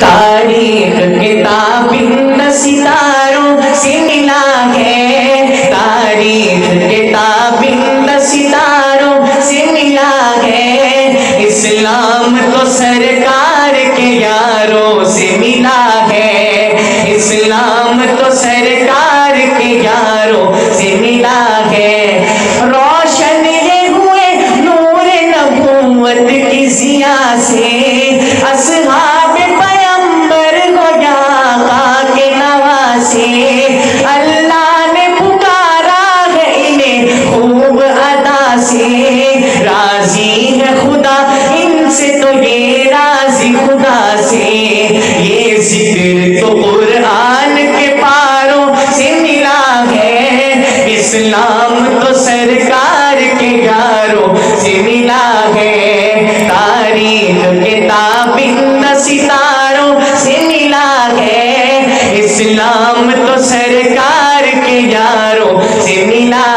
तारीख किताब इन सितारों से मिला है। तारीख किताब इन सितारों से मिला है। इस्लाम तो सरकार के यारों से मिला है। इस्लाम तो सरकार के यारों से मिला है। की से असहाब पैम्बर को के नवासे। अल्लाह ने पुकारा है इन्हें खूब अदा से। राज़ी है खुदा, इनसे तो ये राज़ी खुदा से। ये ज़िक्र तो कुरान के पारों से मिला है। इस्लाम तो सरकार के यारों से मिला यारों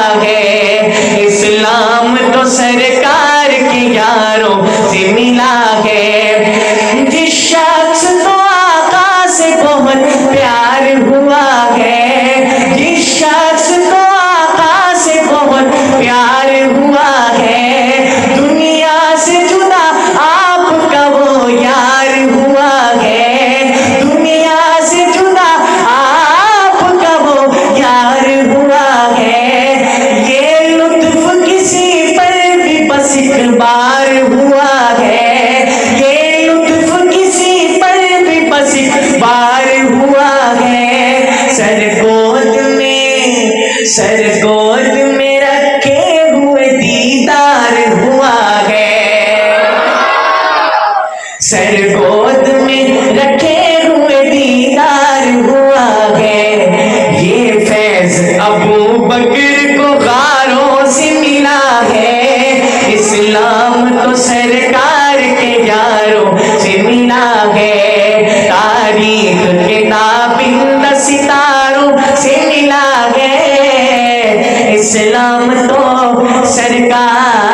सर गोद में रखे हुए दीदार हुआ है। सर गोद में रखे हुए दीदार हुआ है। ये फैज अबू बकर को गारों से मिला है। इस्लाम तो सरकार के यारों से मिला है। तारीख किताब इन इस्लाम तो सरकार